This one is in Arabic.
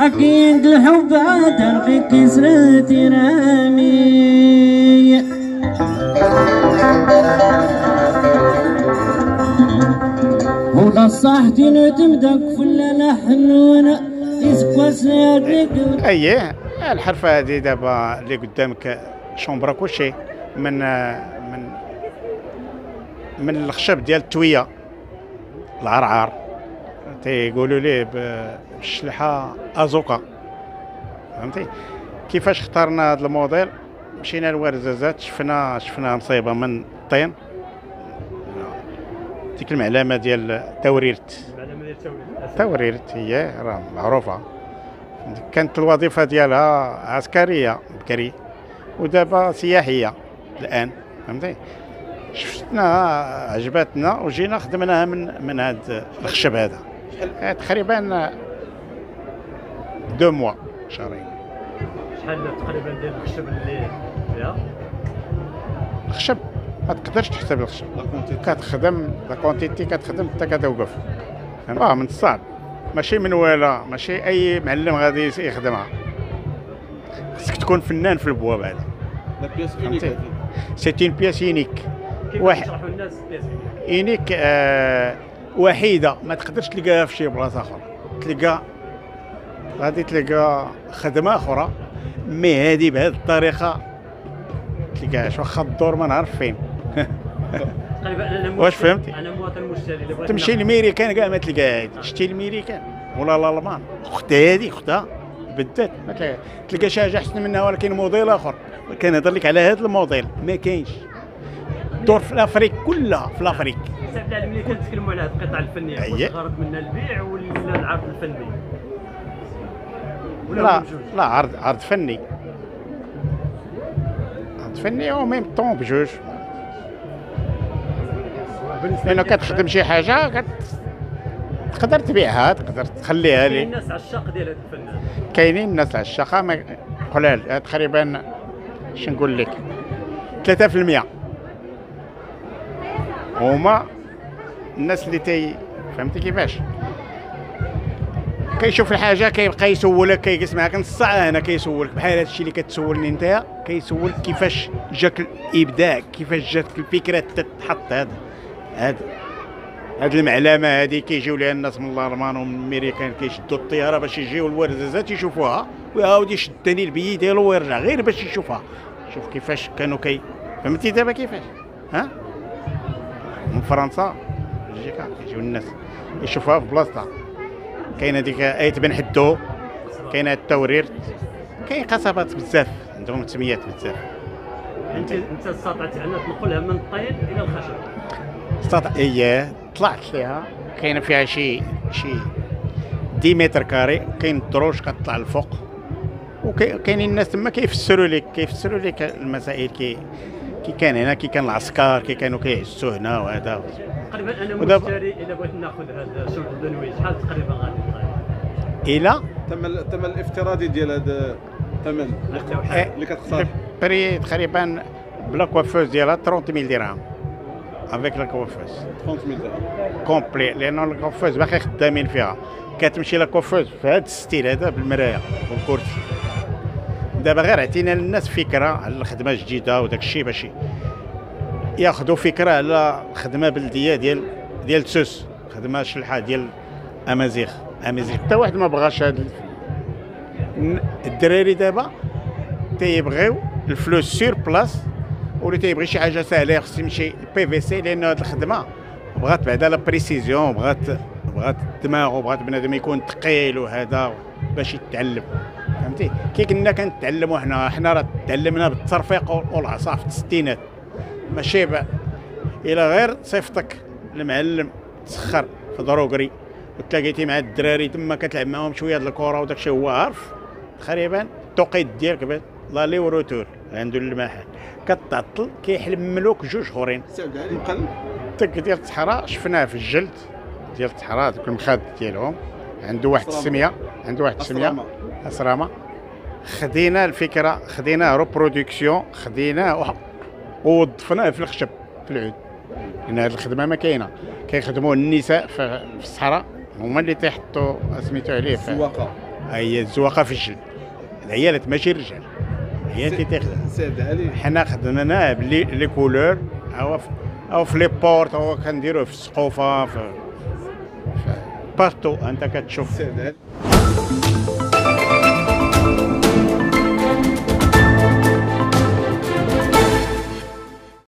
أكيد الحب عاد في كسرة رامي ولا صحتي ندمدك فلا نحنونا يسكوس يدك أييه الحرفة هذه دابا اللي قدامك شومبرا كلشي من من من الخشب ديال التوية. العرعار تيقولوا ليه بالشلحه ازوكا فهمتي؟ كيفاش اخترنا هذا الموديل؟ مشينا لورزازات شفنا شفنا مصيبة من الطين ديك المعلمة ديال توريرت. المعلمة ديال التوريد توريرت هي راه معروفة. كانت الوظيفة ديالها عسكرية بكري ودابا سياحية الآن. فهمتي؟ شفتناها عجبتنا وجينا خدمناها من من هذا الخشب هذا. تقريبا دو موا شهرين. شحال تقريبا ديال الخشب اللي فيها؟ الخشب ما تقدرش تحسب الخشب. كتخدم لا كونتيتي كتخدم حتى كتوقف. آه من الصعب. ماشي من ولا ماشي أي معلم غادي يخدمها. خصك تكون فنان في البواب هذا la pièce فهمتي؟ unique c'est une pièce unique كيف واحد. تشرحوا الناس pièce unique آه وحيدة. ما تقدرش تلقاها في شي بلاصة أخرى. تلقى غادي تلقى خدمة أخرى. mais هذه بهذه الطريقة تلقاهاش. واخا الدور ما نعرف فين. واش فهمتي؟ أنا مواطن مشتري اللي بغيت تمشي للميريكان كاع ما تلقاها هادي. شتي الميريكان ولا الالمان اختها هذه اختها بالذات ما تلقى شي حاجة أحسن منها ولكن موديل آخر. كنهضر لك على هذا الموديل. ما كاينش. دور في l'Afrique كلها في l'Afrique. سعد العالم اللي كنتكلموا على هذه القطعه الفنيه. واش الغرض منها البيع ولا العرض الفني. ولا لا؟ لا عرض عرض فني. عرض فني au même temps بجوج. لأنه كتخدم شي حاجة كت... تقدر تبيعها تقدر تخليها لي. الناس عشاق ديال هذا الفنان كاينين الناس العشاقه ما قلال تقريبا اش نقول لك 3% هما الناس اللي تي فهمتي كيفاش؟ كيشوف الحاجة كيبقى يسولك كيجلس معاك. نص ساعة هنا كيسولك بحال هذا الشيء اللي كتسولني أنت كيسولك كيفاش جاك الإبداع كيفاش جاتك الفكرة تتحط هذا هذا هاد المعلمة هادي. كيجيو لها الناس من الألمان ومن الميريكان كيشدوا الطيارة باش يجيو الورزازات يشوفوها ويعاود يشدني البي ديالو ويرجع غير باش يشوفها. شوف كيفاش كانوا كي فهمتي دابا كيفاش؟ ها؟ من فرنسا. بلجيكا كيجيو الناس يشوفوها في بلاصتها. كاين هذيك ايت بن حدو كاين هاد التورير كاين قصبات بزاف عندهم تسميات بزاف. انت أنت استطعت أن تنقلها من الطين إلى الخشب. استطاع اييه طلعت فيها. كاين فيها شي شي 10 mètres carrés كاين الدروج كتطلع الفوق وكاينين الناس تما كيفسروا لك كيفسروا لك المسائل كي كي كان هنا كي كان العسكر كي كانوا كيعسوا هنا وهذا. تقريبا أنا مشتري إذا بغيت نأخذ هذا شومبر دو نوي شحال تقريبا غادي إلى؟ الثمن الثمن الافتراضي ديال هذا الثمن اللي كتخسر prix تقريبا بلا coiffeuse ديالها 30000 درهم. avec la coiffeuse 300 درهم. complet لأنه ال coiffeuse باقي خدامين فيها. كتمشي ل coiffeuse في هذا ال style هذا بالمرايه والكرسي دابا غير عطينا للناس فكرة على الخدمة الجديدة وداك الشيء باش ياخذوا فكرة على خدمه بلدية ديال ديال سوس خدمة شلحة ديال أمازيغ. أمازيغ. حتى واحد ما بغاش الن- الدراري دابا تيبغيو الفلوس سير بلاص واللي تيبغي شي حاجة سهلة خص يمشي ال PVC لأن هذه الخدمة بغات بعدا la précision بغات بغات الدماغ وبغات بنادم يكون ثقيل وهذا باش يتعلم. فهمتي؟ كي كنا كنتعلموا حنا حنا راه تعلمنا بالتصرفيق والعصا في الستينات. ماشي إلى غير صيفطك المعلم تسخر في droguerie وتلاقيتي مع الدراري تما كتلعب معاهم شوية د الكره وداك الشيء هو عارف تقريبا التوقيت ديالك l'aller و retour. عنده المحل كتعطل كيحملوك جوج اخرين الطق ديال الصحراء شفناه في الجلد ديال الصحراء ذوك المخاد ديالهم. عنده واحد. السمية. عنده واحد السمية. أسرامة. خدينا الفكرة خدينا reproduction خديناه ووظفناه في الخشب في العود. لأن هذه الخدمة ما كاينة. كيخدموا النساء في الصحراء هما اللي تيحطوا سميتو عليه في السواقه هي الزواقة في الجلد. العيالات ماشي الرجال. هي سعد علي. حنا خدمناه ب les couleurs أو في les portes أو كنديروه في السقوفة في في- partout